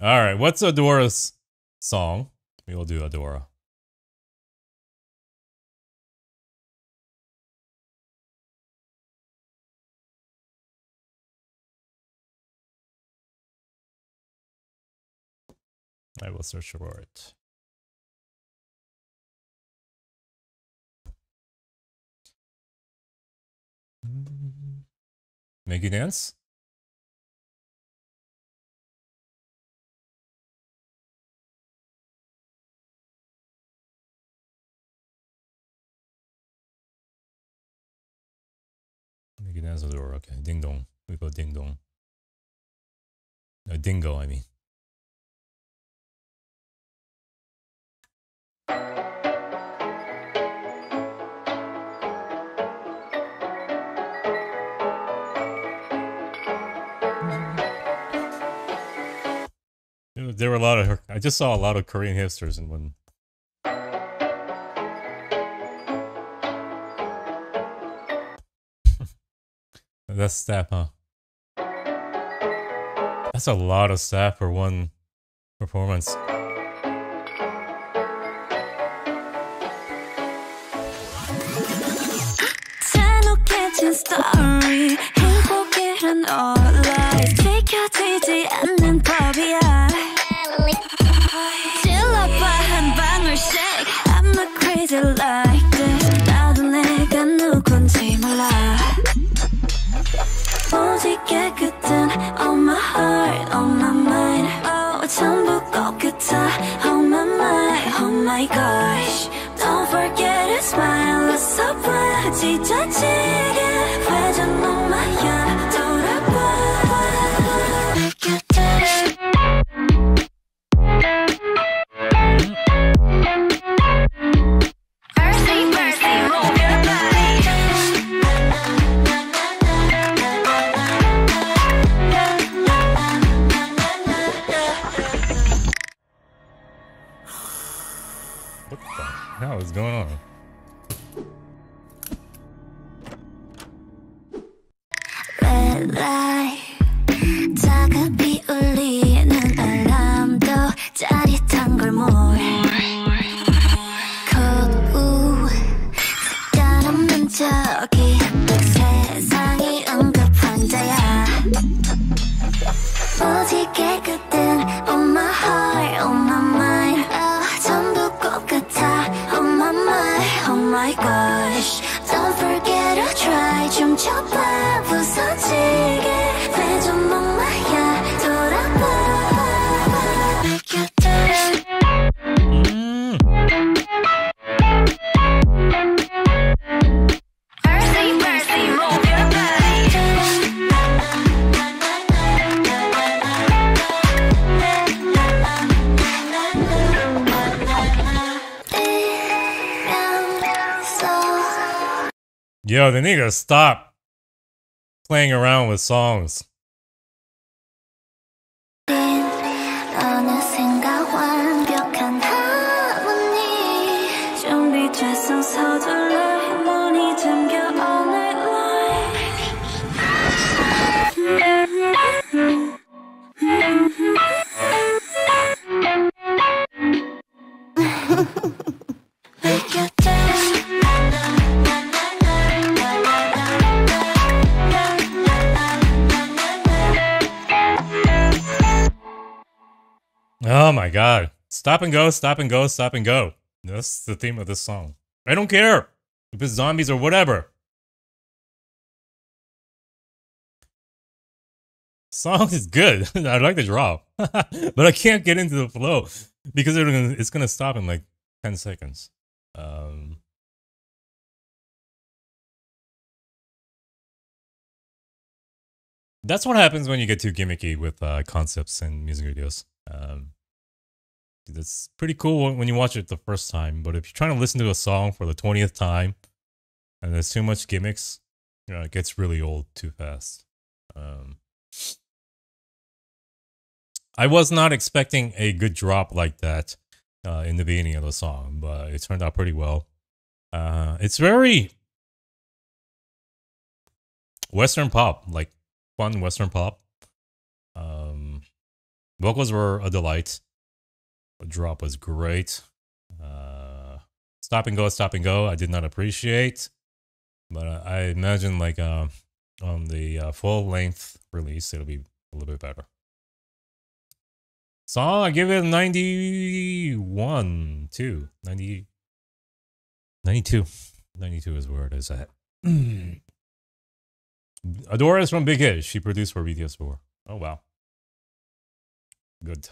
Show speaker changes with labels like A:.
A: All right, what's Adora's song? We will do Adora. I will search for it. Make you dance? You can answer the door. Okay, ding dong. We go ding dong. No, dingo, I mean. There were a lot of. I just saw a lot of Korean hipsters in one. That's staff, huh? That's a lot of staff for one performance. story 행복이란 all my gosh Don't forget to smile 웃어 봐 찢어지게 회전 엄 hell is going on?
B: Red light 다급
A: Yo, they need to stop playing around with songs. Oh my god. Stop and go, stop and go, stop and go. That's the theme of this song. I don't care if it's zombies or whatever. Song is good. I like the drop. but I can't get into the flow because it's gonna, stop in like 10 seconds. Um, that's what happens when you get too gimmicky with uh, concepts and music videos. Um, it's pretty cool when- when you watch it the first time, but if you're trying to listen to a song for the 20th time and there's too much gimmicks, you know, it gets really old too fast. Um, I was not expecting a good drop like that uh, in the beginning of the song, but it turned out pretty well. Uh, it's very Western pop, like fun Western pop. Um, Vocals were a delight. The drop was great. Uh, stop and go, stop and go. I did not appreciate, but uh, I imagine like uh, on the uh, full length release, it'll be a little bit better. Song, I give it a 91, too. 90, 92. 92 is where it is at. Adora is from Big Hit. She produced for BTS4. Oh, wow. Good.